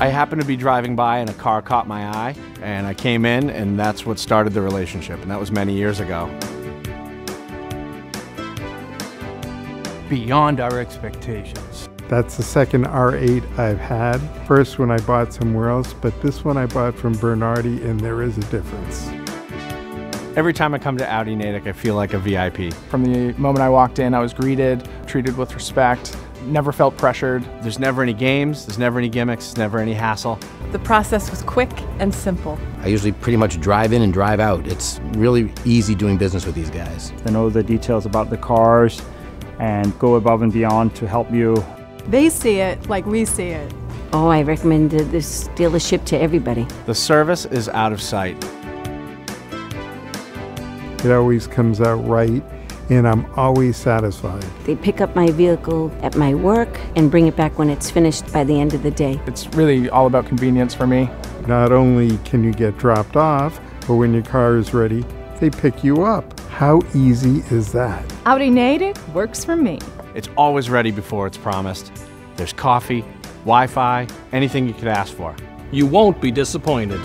I happened to be driving by and a car caught my eye, and I came in, and that's what started the relationship, and that was many years ago. Beyond our expectations. That's the second R8 I've had. First one I bought somewhere else, but this one I bought from Bernardi, and there is a difference. Every time I come to Audi Natick, I feel like a VIP. From the moment I walked in, I was greeted, treated with respect, never felt pressured. There's never any games, there's never any gimmicks, there's never any hassle. The process was quick and simple. I usually pretty much drive in and drive out. It's really easy doing business with these guys. They know the details about the cars and go above and beyond to help you. They see it like we see it. Oh, I recommend this dealership to everybody. The service is out of sight. It always comes out right, and I'm always satisfied. They pick up my vehicle at my work and bring it back when it's finished by the end of the day. It's really all about convenience for me. Not only can you get dropped off, but when your car is ready, they pick you up. How easy is that? Audi Natick works for me. It's always ready before it's promised. There's coffee, Wi Fi, anything you could ask for. You won't be disappointed.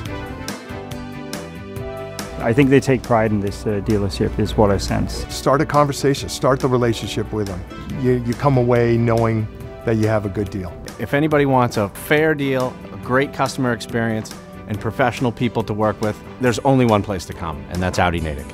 I think they take pride in this uh, dealership is what I sense. Start a conversation, start the relationship with them. You, you come away knowing that you have a good deal. If anybody wants a fair deal, a great customer experience, and professional people to work with, there's only one place to come, and that's Audi Natick.